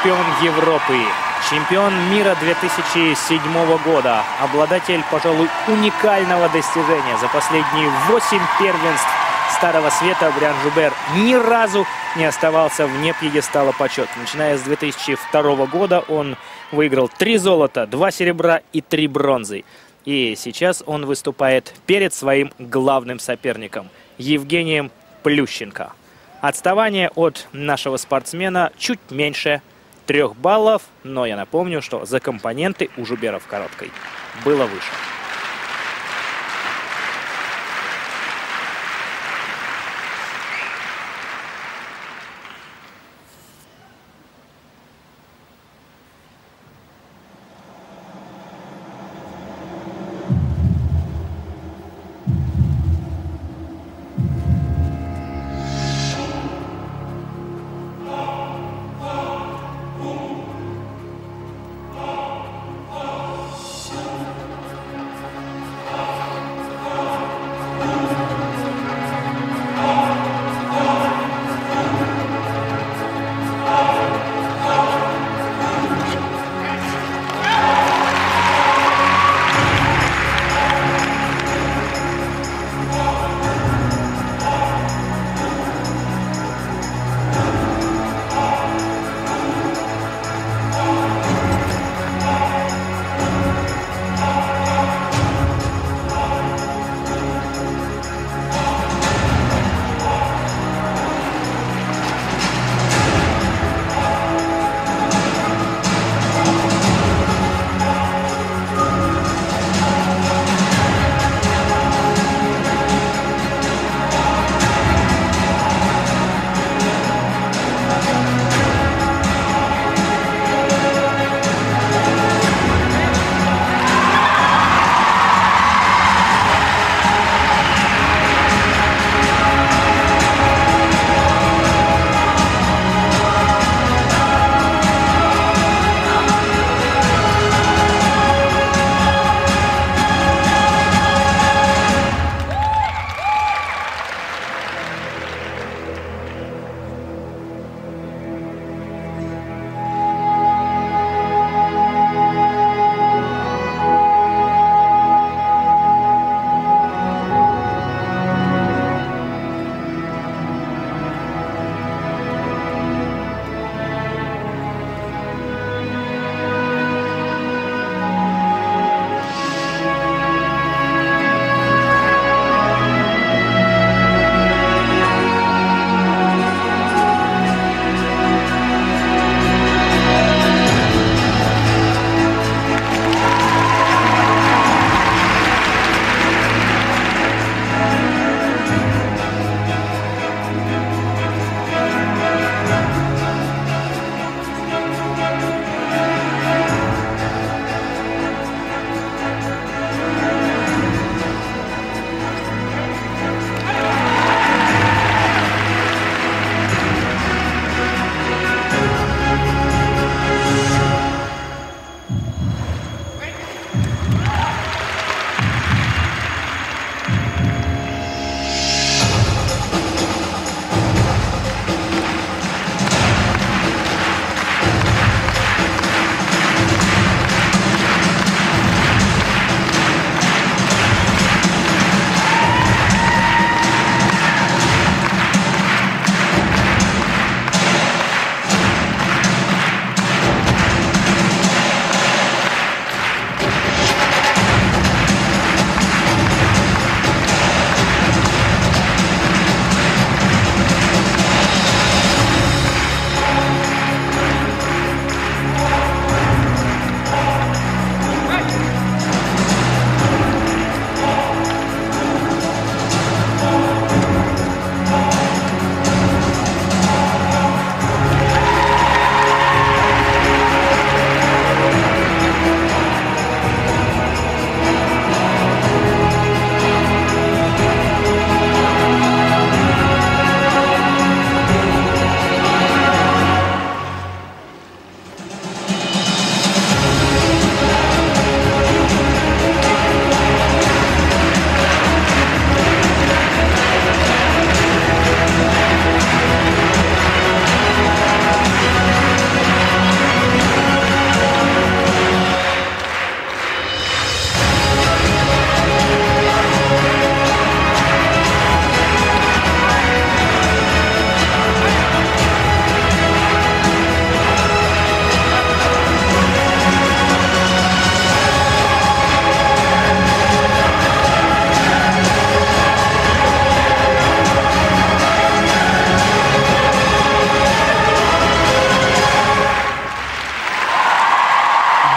чемпион Европы, чемпион мира 2007 года, обладатель, пожалуй, уникального достижения за последние 8 первенств Старого Света Бриан Жубер ни разу не оставался вне пьедестала почет. Начиная с 2002 года он выиграл 3 золота, 2 серебра и 3 бронзы. И сейчас он выступает перед своим главным соперником Евгением Плющенко. Отставание от нашего спортсмена чуть меньше трех баллов, но я напомню, что за компоненты у Жубера в короткой было выше.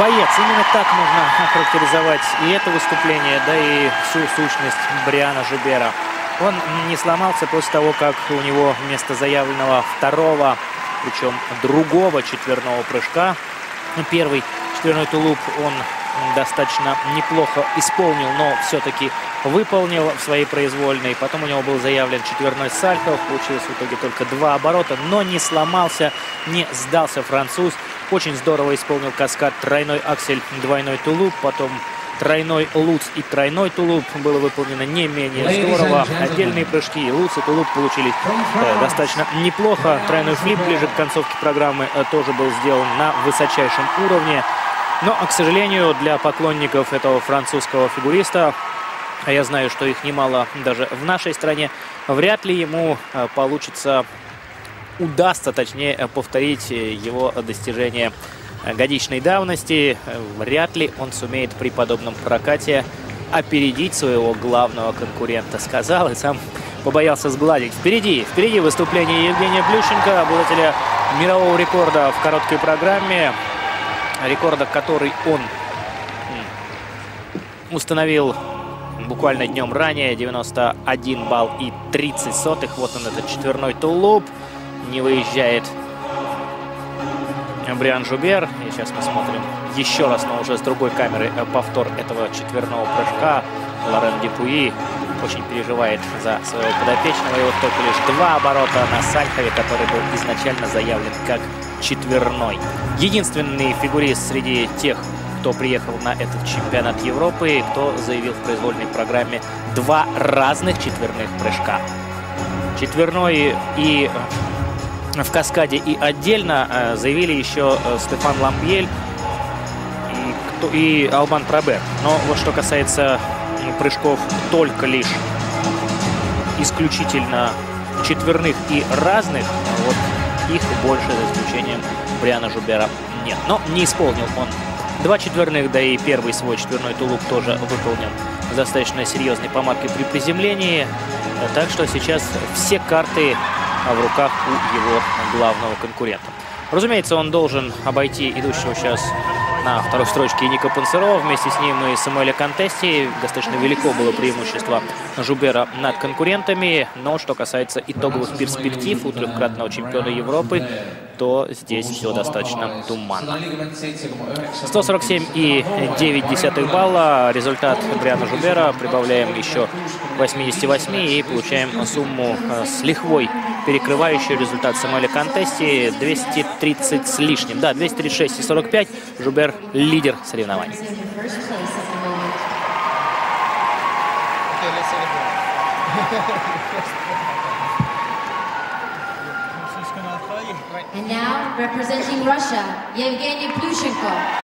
Боец. Именно так можно охарактеризовать и это выступление, да и всю сущность Бриана Жубера. Он не сломался после того, как у него вместо заявленного второго, причем другого четверного прыжка, ну, первый четверной тулуп он достаточно неплохо исполнил, но все-таки выполнил в своей произвольной. Потом у него был заявлен четверной сальто. Получилось в итоге только два оборота, но не сломался, не сдался француз. Очень здорово исполнил каскад тройной аксель, двойной тулуп. Потом тройной луц и тройной тулуп было выполнено не менее здорово. Отдельные прыжки луц и тулуп получились э, достаточно неплохо. Тройной флип ближе к концовке программы э, тоже был сделан на высочайшем уровне. Но, к сожалению, для поклонников этого французского фигуриста, а я знаю, что их немало даже в нашей стране, вряд ли ему э, получится, удастся, точнее, повторить его достижение годичной давности. Вряд ли он сумеет при подобном прокате опередить своего главного конкурента. Сказал и сам побоялся сгладить. Впереди, впереди выступление Евгения Плющенко, обладателя мирового рекорда в короткой программе рекорда, который он установил буквально днем ранее. 91 балл и 30 сотых. Вот он, этот четверной тулуп. Не выезжает Бриан Жубер. И сейчас мы смотрим еще раз, но уже с другой камеры, э, повтор этого четверного прыжка. Лорен Дипуи очень переживает за своего подопечного. И вот только лишь два оборота на Сальхове, который был изначально заявлен как четверной. Единственный фигурист среди тех, кто приехал на этот чемпионат Европы, кто заявил в произвольной программе два разных четверных прыжка. Четверной и в каскаде и отдельно э, заявили еще э, Стефан Ламбьель и, Албан Прабер. Но вот что касается прыжков только лишь исключительно четверных и разных, вот их больше, за исключением Бриана Жубера, нет. Но не исполнил он два четверных, да и первый свой четверной тулуп тоже выполнен с достаточно серьезной помаркой при приземлении. Так что сейчас все карты в руках у его главного конкурента. Разумеется, он должен обойти идущего сейчас на второй строчке Ника Панцерова. Вместе с ним и Самуэля Контести. Достаточно велико было преимущество Жубера над конкурентами. Но что касается итоговых перспектив у трехкратного чемпиона Европы, то здесь все достаточно туманно. 147,9 балла. Результат Бриана Жубера. Прибавляем еще 88 и получаем сумму э, с лихвой перекрывающую результат Самуэля Контести. 230 с лишним. Да, 236 и 45. Жубер лидер соревнований. And now, representing Russia, Yevgeny Plushenko.